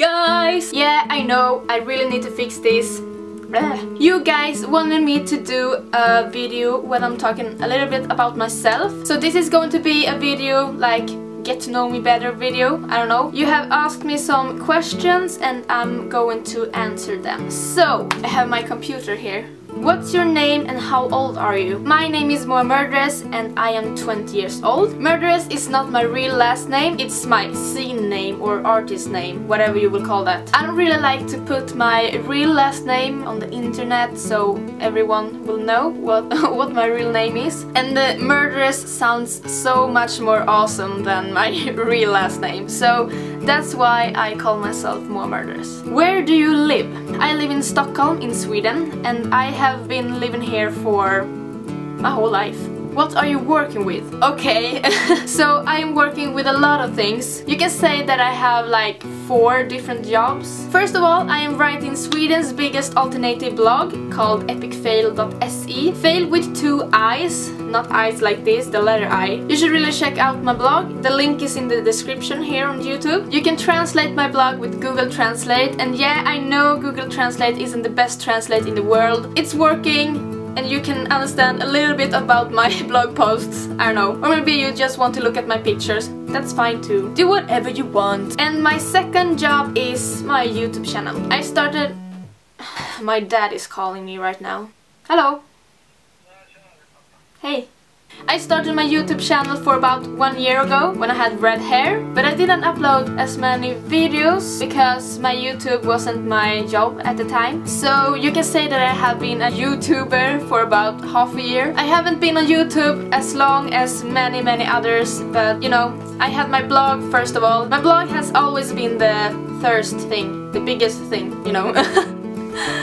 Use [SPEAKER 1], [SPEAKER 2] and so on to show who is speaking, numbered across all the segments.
[SPEAKER 1] guys! Yeah, I know, I really need to fix this. You guys wanted me to do a video when I'm talking a little bit about myself. So this is going to be a video like get to know me better video, I don't know. You have asked me some questions and I'm going to answer them. So, I have my computer here. What's your name and how old are you? My name is Moa Murderess and I am 20 years old. Murderess is not my real last name, it's my scene name or artist name, whatever you will call that. I don't really like to put my real last name on the internet so everyone will know what, what my real name is. And the Murderess sounds so much more awesome than my real last name, so that's why I call myself Moa Murderess. Where do you live? I live in Stockholm in Sweden and I have been living here for my whole life. What are you working with? Okay, so I'm working with a lot of things. You can say that I have like four different jobs. First of all, I am writing Sweden's biggest alternative blog called epicfaiil.se. Fail with two eyes, not eyes like this, the letter I. You should really check out my blog. The link is in the description here on YouTube. You can translate my blog with Google Translate and yeah, I know Google Translate isn't the best translate in the world. It's working, and you can understand a little bit about my blog posts, I don't know. Or maybe you just want to look at my pictures, that's fine too. Do whatever you want. And my second job is my YouTube channel. I started... my dad is calling me right now. Hello? Hey. I started my YouTube channel for about one year ago when I had red hair but I didn't upload as many videos because my YouTube wasn't my job at the time so you can say that I have been a YouTuber for about half a year. I haven't been on YouTube as long as many many others but you know I had my blog first of all. My blog has always been the first thing, the biggest thing, you know.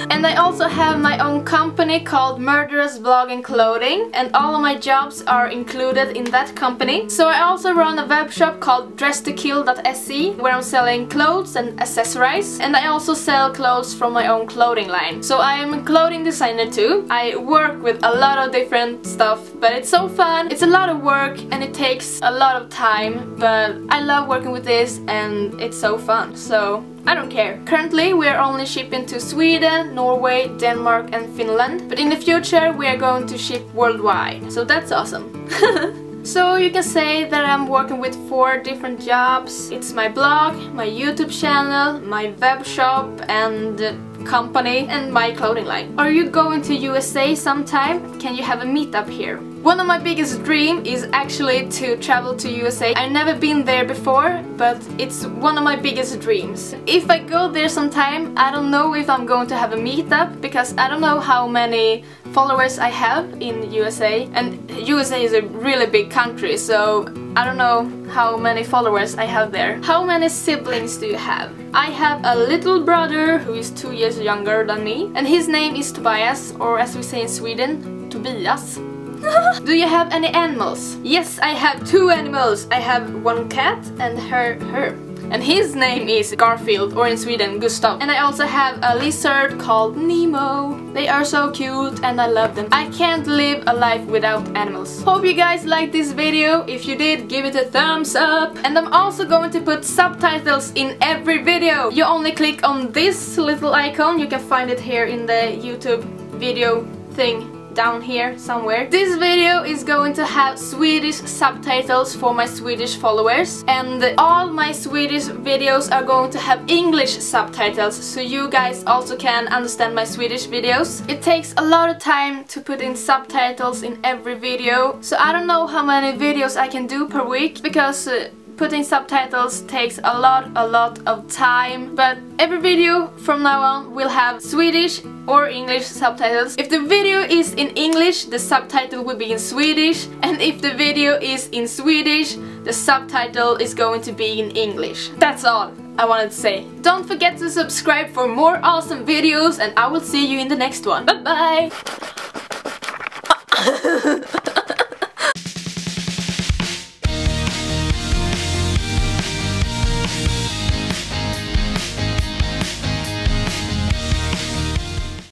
[SPEAKER 1] And I also have my own company called Murderess Blog and Clothing and all of my jobs are included in that company. So I also run a web shop called dressedtokill.se where I'm selling clothes and accessories and I also sell clothes from my own clothing line. So I am a clothing designer too. I work with a lot of different stuff but it's so fun. It's a lot of work and it takes a lot of time but I love working with this and it's so fun. So I don't care. Currently we are only shipping to Sweden, Norway, Denmark and Finland, but in the future we are going to ship worldwide, so that's awesome. So you can say that I'm working with four different jobs. It's my blog, my YouTube channel, my web shop and company and my clothing line. Are you going to USA sometime? Can you have a meetup here? One of my biggest dream is actually to travel to USA. I've never been there before, but it's one of my biggest dreams. If I go there sometime, I don't know if I'm going to have a meetup because I don't know how many followers I have in USA and USA is a really big country so I don't know how many followers I have there. How many siblings do you have? I have a little brother who is two years younger than me and his name is Tobias or as we say in Sweden, Tobias. Do you have any animals? Yes, I have two animals. I have one cat and her her and his name is Garfield, or in Sweden, Gustav. And I also have a lizard called Nemo. They are so cute and I love them. I can't live a life without animals. Hope you guys liked this video. If you did, give it a thumbs up. And I'm also going to put subtitles in every video. You only click on this little icon. You can find it here in the YouTube video thing down here somewhere. This video is going to have Swedish subtitles for my Swedish followers and all my Swedish videos are going to have English subtitles so you guys also can understand my Swedish videos. It takes a lot of time to put in subtitles in every video so I don't know how many videos I can do per week because uh, Putting subtitles takes a lot, a lot of time, but every video from now on will have Swedish or English subtitles. If the video is in English, the subtitle will be in Swedish, and if the video is in Swedish, the subtitle is going to be in English. That's all I wanted to say. Don't forget to subscribe for more awesome videos, and I will see you in the next one. Bye bye!